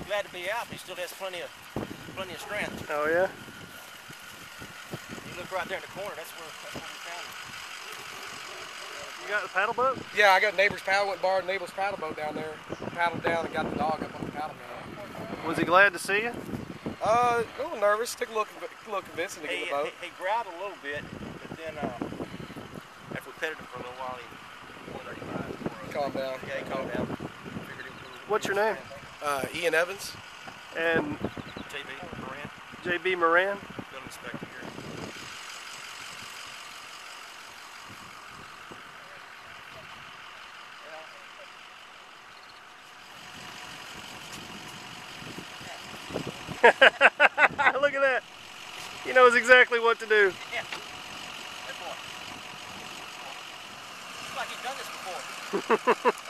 he's glad to be out, but he still has plenty of plenty of strength. Oh yeah. You look right there in the corner. That's where that's where we found him. You got the paddle boat? Yeah, I got neighbor's paddle. Went and borrowed neighbor's paddle boat down there. Paddled down and got the dog up on the paddle boat. Was he glad to see you? Uh, a little nervous. Took a little, a little convincing to He, get the boat. he, he growled a little bit, but then uh, after we petted him for a little while, he 135. Calm down. Yeah, he calmed down. Figured he was- What's your name? Uh, Ian Evans. And JB Morein, JB Morein. building inspector here. Look at that. He knows exactly what to do. Yeah. That boy. Looks like he's done this before.